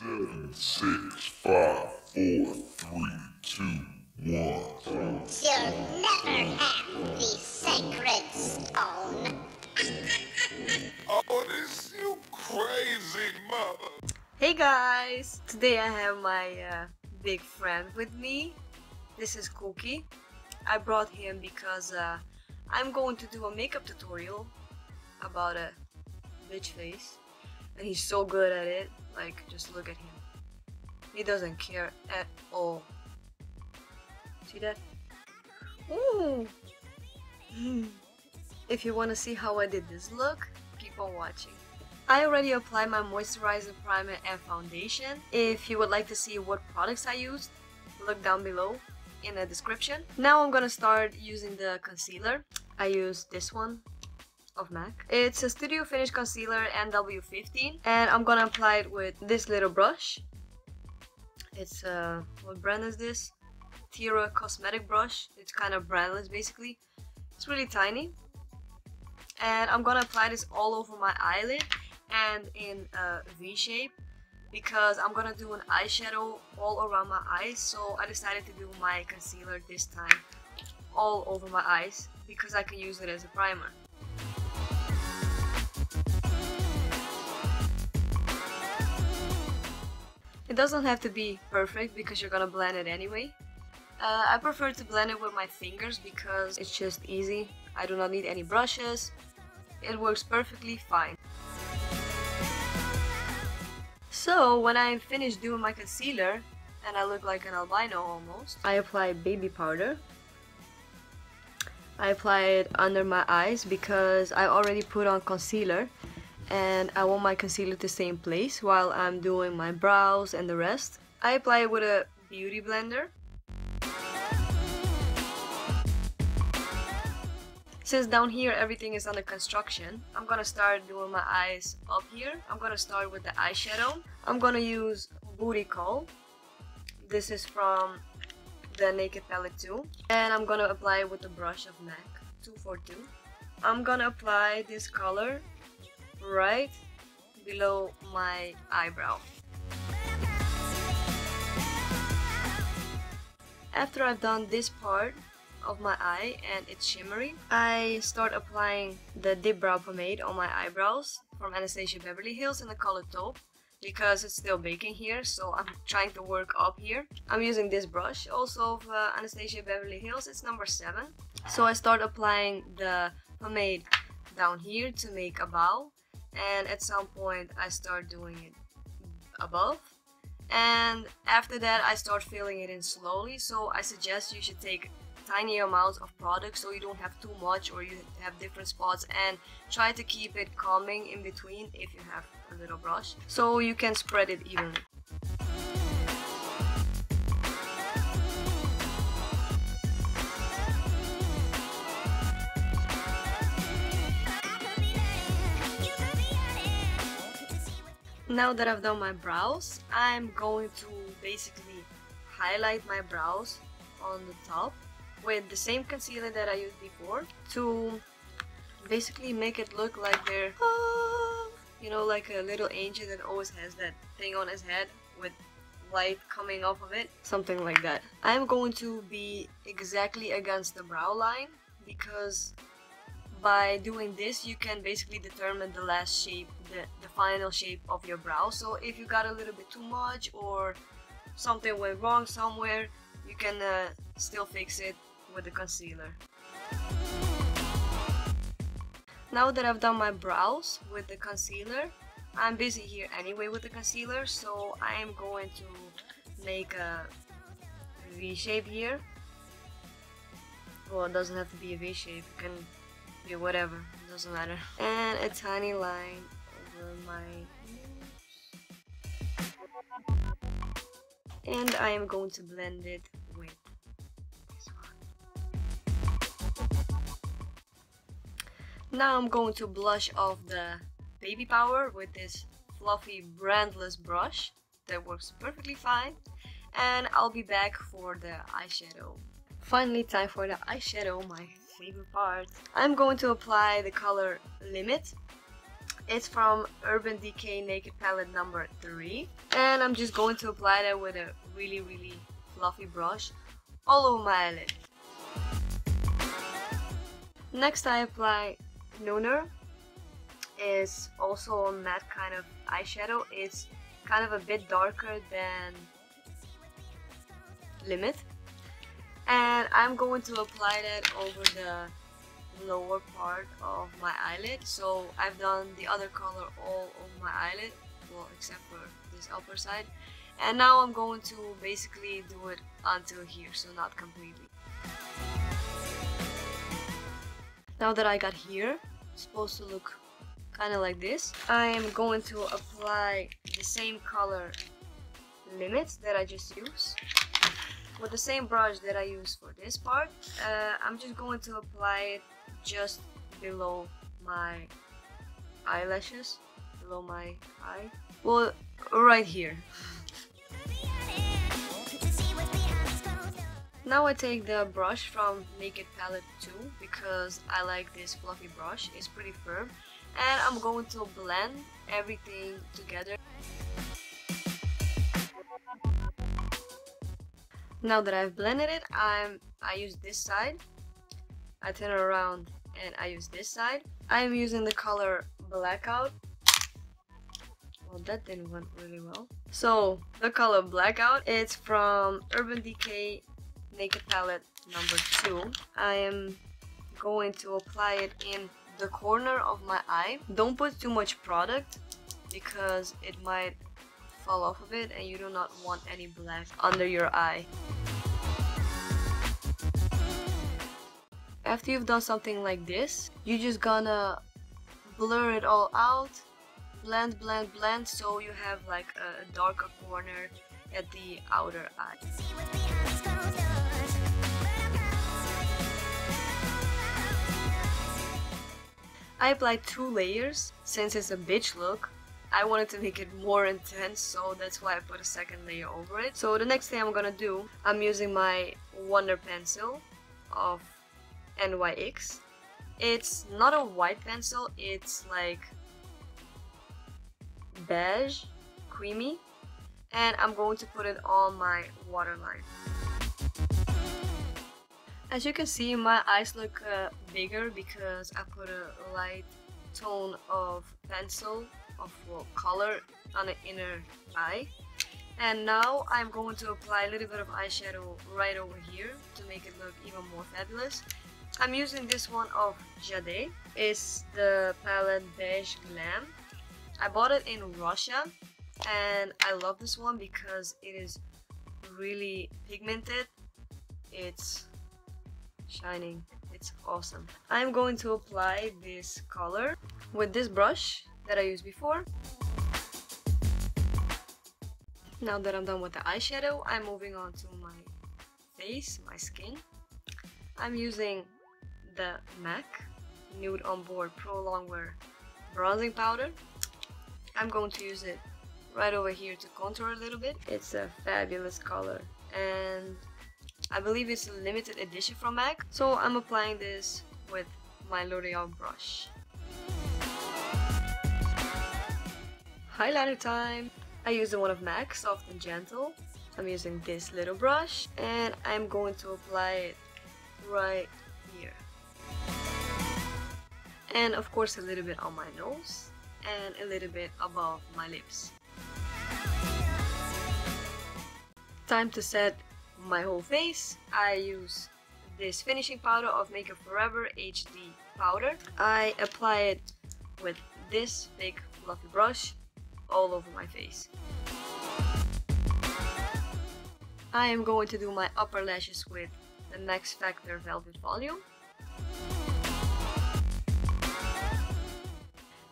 Seven, six, five, four, three, two, one. You'll never have the sacred stone. Oh, this you crazy mother. Hey guys! Today I have my uh, big friend with me. This is Cookie. I brought him because uh, I'm going to do a makeup tutorial about a bitch face. And he's so good at it. Like, just look at him. He doesn't care at all. See that? Ooh! if you want to see how I did this look, keep on watching. I already applied my moisturizer, primer and foundation. If you would like to see what products I used, look down below in the description. Now I'm gonna start using the concealer. I use this one of MAC. It's a Studio Finish Concealer NW15 and I'm gonna apply it with this little brush. It's uh, what brand is this? Tira Cosmetic Brush. It's kind of brandless basically. It's really tiny. And I'm gonna apply this all over my eyelid and in a V shape because I'm gonna do an eyeshadow all around my eyes so I decided to do my concealer this time all over my eyes because I can use it as a primer. It doesn't have to be perfect because you're gonna blend it anyway. Uh, I prefer to blend it with my fingers because it's just easy. I do not need any brushes. It works perfectly fine. So when I'm finished doing my concealer and I look like an albino almost, I apply baby powder. I apply it under my eyes because I already put on concealer and I want my concealer to stay in place while I'm doing my brows and the rest. I apply it with a beauty blender. Since down here everything is under construction, I'm gonna start doing my eyes up here. I'm gonna start with the eyeshadow. I'm gonna use Booty Call. This is from the Naked Palette 2. And I'm gonna apply it with the brush of MAC 242. I'm gonna apply this color right below my eyebrow. After I've done this part of my eye and it's shimmery, I start applying the Dipbrow Pomade on my eyebrows from Anastasia Beverly Hills in the color taupe because it's still baking here so I'm trying to work up here. I'm using this brush also of uh, Anastasia Beverly Hills, it's number 7. So I start applying the pomade down here to make a bow and at some point I start doing it above. And after that I start filling it in slowly. So I suggest you should take tiny amounts of product so you don't have too much or you have different spots and try to keep it calming in between if you have a little brush. So you can spread it evenly. Now that I've done my brows, I'm going to basically highlight my brows on the top with the same concealer that I used before to basically make it look like they're, you know, like a little angel that always has that thing on his head with light coming off of it, something like that. I'm going to be exactly against the brow line because by doing this you can basically determine the last shape the, the final shape of your brow. So if you got a little bit too much or something went wrong somewhere you can uh, still fix it with the concealer. Now that I've done my brows with the concealer I'm busy here anyway with the concealer so I am going to make a V shape here. Well it doesn't have to be a V shape you can be whatever, it doesn't matter. And a tiny line over my. And I am going to blend it with this one. Now I'm going to blush off the baby power with this fluffy brandless brush that works perfectly fine and I'll be back for the eyeshadow. Finally time for the eyeshadow, my favorite part. I'm going to apply the color Limit. It's from Urban Decay Naked Palette number 3. And I'm just going to apply that with a really, really fluffy brush all over my eyelid. Next I apply Nooner. Is also a matte kind of eyeshadow. It's kind of a bit darker than Limit. And I'm going to apply that over the lower part of my eyelid. So I've done the other color all over my eyelid, well except for this upper side. And now I'm going to basically do it until here, so not completely. Now that I got here, it's supposed to look kind of like this. I am going to apply the same color limits that I just used with the same brush that I use for this part. Uh, I'm just going to apply it just below my eyelashes, below my eye. Well, right here. Now I take the brush from Naked Palette 2 because I like this fluffy brush, it's pretty firm and I'm going to blend everything together. Now that I've blended it, I'm I use this side, I turn it around and I use this side. I'm using the color Blackout. Well, that didn't went really well. So, the color Blackout, it's from Urban Decay Naked Palette number 2. I am going to apply it in the corner of my eye. Don't put too much product because it might fall off of it and you do not want any black under your eye. After you've done something like this, you're just gonna blur it all out, blend, blend, blend so you have like a darker corner at the outer eye. I applied two layers since it's a bitch look. I wanted to make it more intense so that's why I put a second layer over it. So the next thing I'm gonna do, I'm using my Wonder Pencil of NYX. It's not a white pencil, it's like beige, creamy, and I'm going to put it on my waterline. As you can see, my eyes look uh, bigger because I put a light tone of pencil of color on the inner eye. And now I'm going to apply a little bit of eyeshadow right over here to make it look even more fabulous. I'm using this one of Jade. It's the palette Beige Glam. I bought it in Russia and I love this one because it is really pigmented. It's shining. It's awesome. I'm going to apply this color with this brush that I used before. Now that I'm done with the eyeshadow, I'm moving on to my face, my skin. I'm using the MAC Nude On Board Pro Longwear Bronzing Powder. I'm going to use it right over here to contour a little bit. It's a fabulous color and I believe it's a limited edition from MAC. So I'm applying this with my L'Oreal brush. Highlighter time! I use the one of MAC, Soft and Gentle. I'm using this little brush and I'm going to apply it right here. And of course a little bit on my nose and a little bit above my lips. Time to set my whole face. I use this finishing powder of Makeup Forever HD powder. I apply it with this big fluffy brush all over my face. I am going to do my upper lashes with the Max Factor Velvet Volume.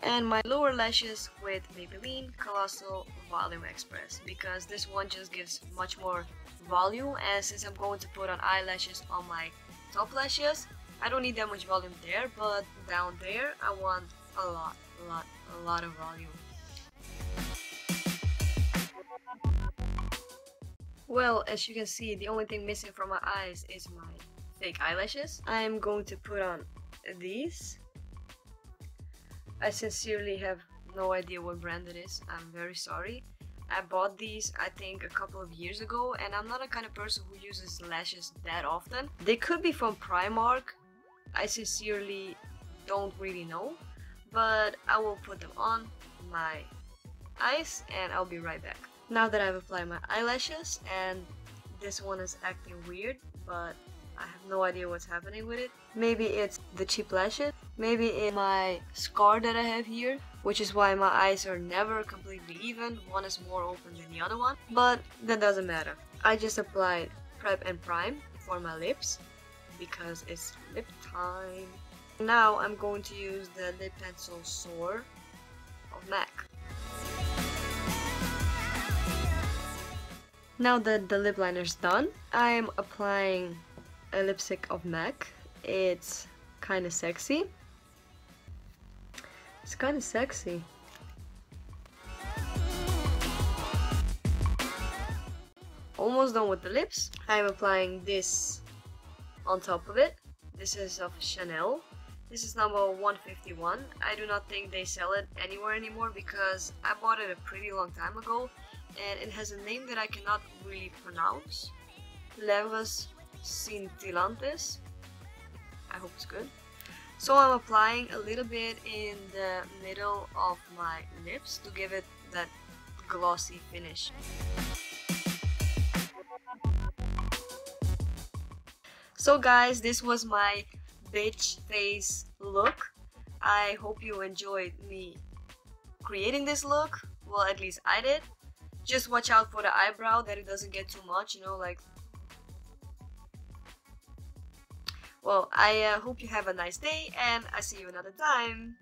And my lower lashes with Maybelline Colossal Volume Express because this one just gives much more volume and since I'm going to put on eyelashes on my top lashes I don't need that much volume there but down there I want a lot a lot a lot of volume well as you can see the only thing missing from my eyes is my fake eyelashes I'm going to put on these I sincerely have no idea what brand it is. I'm very sorry. I bought these I think a couple of years ago and I'm not a kind of person who uses lashes that often. They could be from Primark. I sincerely don't really know. But I will put them on my eyes and I'll be right back. Now that I've applied my eyelashes and this one is acting weird but I have no idea what's happening with it. Maybe it's the cheap lashes. Maybe it's my scar that I have here, which is why my eyes are never completely even. One is more open than the other one, but that doesn't matter. I just applied prep and prime for my lips because it's lip time. Now I'm going to use the lip pencil Soar of MAC. Now that the lip liner is done, I'm applying a lipstick of MAC. It's kind of sexy. It's kind of sexy. Almost done with the lips. I'm applying this on top of it. This is of Chanel. This is number 151. I do not think they sell it anywhere anymore because I bought it a pretty long time ago and it has a name that I cannot really pronounce. Lèvres Scintillantes. I hope it's good. So I'm applying a little bit in the middle of my lips to give it that glossy finish. So guys, this was my bitch face look. I hope you enjoyed me creating this look. Well, at least I did. Just watch out for the eyebrow that it doesn't get too much, you know, like Well, I uh, hope you have a nice day and I see you another time.